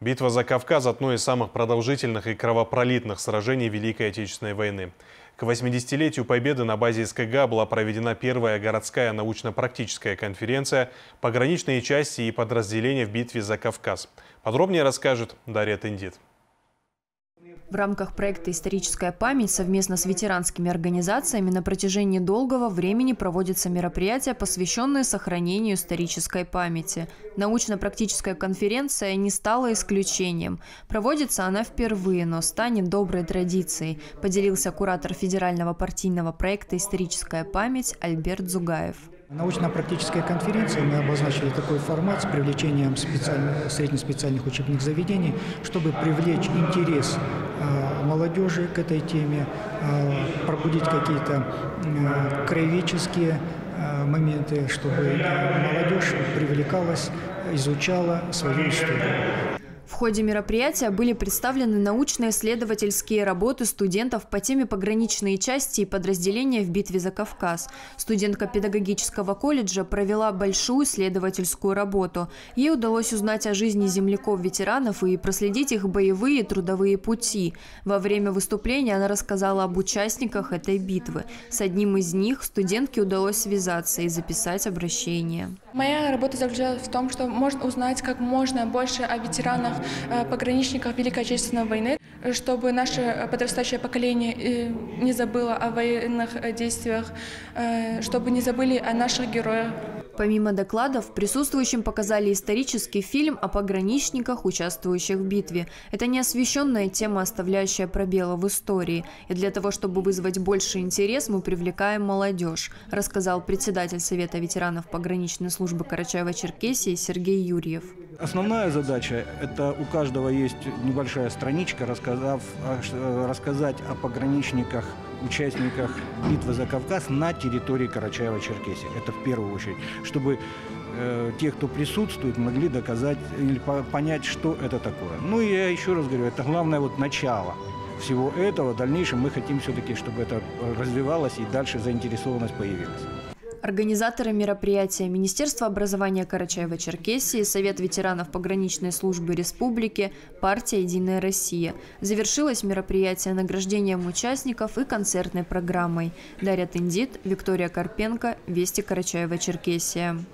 Битва за Кавказ – одно из самых продолжительных и кровопролитных сражений Великой Отечественной войны. К 80-летию Победы на базе СКГ была проведена первая городская научно-практическая конференция «Пограничные части и подразделения в битве за Кавказ». Подробнее расскажет Дарья Тендит. В рамках проекта «Историческая память» совместно с ветеранскими организациями на протяжении долгого времени проводятся мероприятия, посвященные сохранению исторической памяти. Научно-практическая конференция не стала исключением. Проводится она впервые, но станет доброй традицией, поделился куратор федерального партийного проекта «Историческая память» Альберт Зугаев. Научно-практическая конференция, мы обозначили такой формат с привлечением среднеспециальных учебных заведений, чтобы привлечь интерес э, молодежи к этой теме, э, пробудить какие-то э, краеведческие моменты, чтобы молодежь привлекалась, изучала свою историю. Ходе мероприятия были представлены научно-исследовательские работы студентов по теме пограничные части и подразделения в битве за Кавказ. Студентка педагогического колледжа провела большую исследовательскую работу. Ей удалось узнать о жизни земляков-ветеранов и проследить их боевые и трудовые пути. Во время выступления она рассказала об участниках этой битвы. С одним из них студентке удалось связаться и записать обращение. Моя работа заключалась в том, что можно узнать как можно больше о ветеранах пограничников Великой Отечественной войны, чтобы наше подрастающее поколение э, не забыло о военных э, действиях, чтобы не забыли о наших героях. Помимо докладов, присутствующим показали исторический фильм о пограничниках, участвующих в битве. Это не освещенная тема, оставляющая пробелы в истории. И для того, чтобы вызвать больше интерес, мы привлекаем молодежь, рассказал председатель Совета ветеранов пограничной службы Карачаева-Черкесии Сергей Юрьев. Основная задача – это у каждого есть небольшая страничка, рассказав, э, рассказать о пограничниках, участниках битвы за Кавказ на территории Карачаева-Черкесии. Это в первую очередь, чтобы э, те, кто присутствует, могли доказать или понять, что это такое. Ну я еще раз говорю, это главное вот начало всего этого. В дальнейшем мы хотим все-таки, чтобы это развивалось и дальше заинтересованность появилась. Организаторы мероприятия – Министерство образования Карачаева-Черкесии, Совет ветеранов пограничной службы республики, партия «Единая Россия». Завершилось мероприятие награждением участников и концертной программой. Дарья Тендит, Виктория Карпенко, Вести Карачаева-Черкесия.